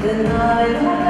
The night